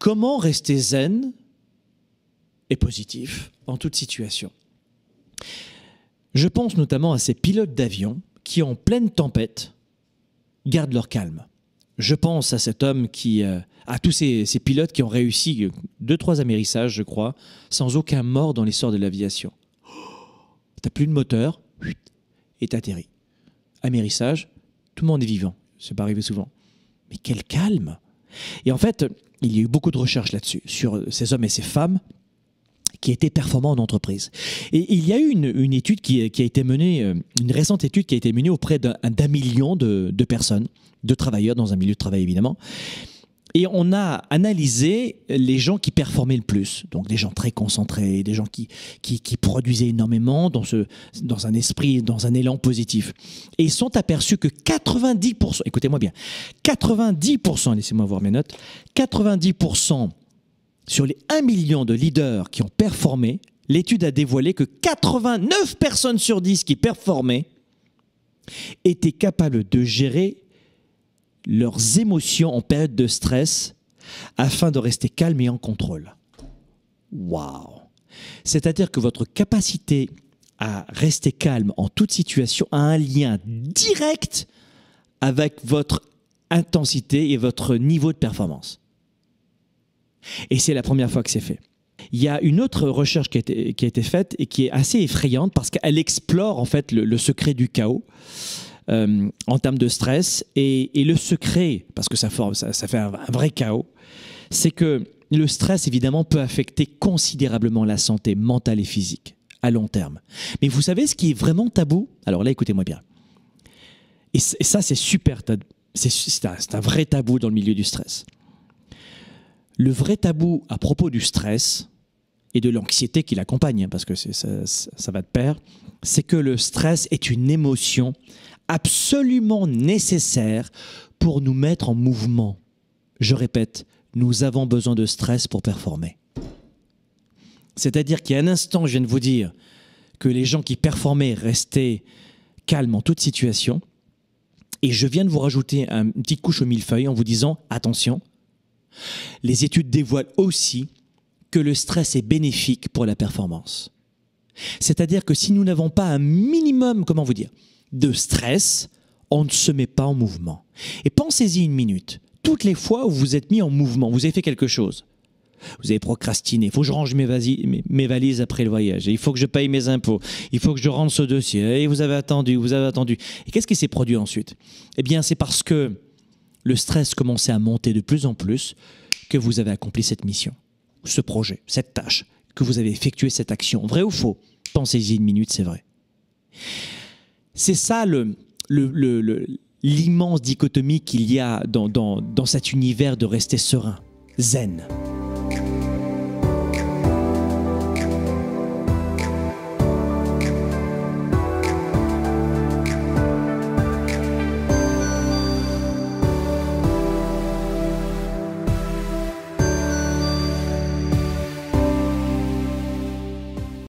Comment rester zen et positif en toute situation? Je pense notamment à ces pilotes d'avion qui, en pleine tempête, gardent leur calme. Je pense à cet homme qui, euh, à tous ces, pilotes qui ont réussi deux, trois amérissages, je crois, sans aucun mort dans l'histoire de l'aviation. T'as plus de moteur et t'atterris. Amérissage, tout le monde est vivant. C'est pas arrivé souvent. Mais quel calme Et en fait, il y a eu beaucoup de recherches là-dessus, sur ces hommes et ces femmes qui étaient performants en entreprise. Et il y a eu une, étude qui, a été menée, euh, une récente étude qui a été menée auprès d'un million de personnes, de travailleurs dans un milieu de travail évidemment. Et on a analysé les gens qui performaient le plus, donc des gens très concentrés, des gens qui, produisaient énormément dans, ce, dans un esprit, dans un élan positif. Et ils sont aperçus que 90%, écoutez-moi bien, 90%, laissez-moi voir mes notes, 90% sur les 1 million de leaders qui ont performé, l'étude a dévoilé que 89 personnes sur 10 qui performaient étaient capables de gérer leurs émotions en période de stress afin de rester calme et en contrôle. Waouh C'est-à-dire que votre capacité à rester calme en toute situation a un lien direct avec votre intensité et votre niveau de performance. Et c'est la première fois que c'est fait. Il y a une autre recherche qui a été, qui a été faite et qui est assez effrayante parce qu'elle explore en fait le, le secret du chaos. Euh, en termes de stress. Et, le secret, parce que ça, forme, ça, fait un, vrai chaos, c'est que le stress, évidemment, peut affecter considérablement la santé mentale et physique à long terme. Mais vous savez ce qui est vraiment tabou? Alors là, écoutez-moi bien. Et, ça, c'est super, c'est un, vrai tabou dans le milieu du stress. Le vrai tabou à propos du stress, et de l'anxiété qui l'accompagne, hein, parce que ça, va de pair, c'est que le stress est une émotion absolument nécessaire pour nous mettre en mouvement. Je répète, nous avons besoin de stress pour performer. C'est-à-dire qu'il y a un instant, je viens de vous dire que les gens qui performaient restaient calmes en toute situation. Et je viens de vous rajouter une petite couche au millefeuille en vous disant, attention, les études dévoilent aussi que le stress est bénéfique pour la performance. C'est-à-dire que si nous n'avons pas un minimum, comment vous dire, de stress, on ne se met pas en mouvement. Et pensez-y une minute. Toutes les fois où vous êtes mis en mouvement, vous avez fait quelque chose. Vous avez procrastiné. Il faut que je range mes, mes valises après le voyage. il faut que je paye mes impôts. Il faut que je rende ce dossier. Et vous avez attendu, vous avez attendu. Et qu'est-ce qui s'est produit ensuite? Eh bien, c'est parce que le stress commençait à monter de plus en plus que vous avez accompli cette mission, ce projet, cette tâche, que vous avez effectué cette action. Vrai ou faux? Pensez-y une minute, c'est vrai. C'est ça l'immense dichotomie qu'il y a dans, dans, dans cet univers de rester serein, zen.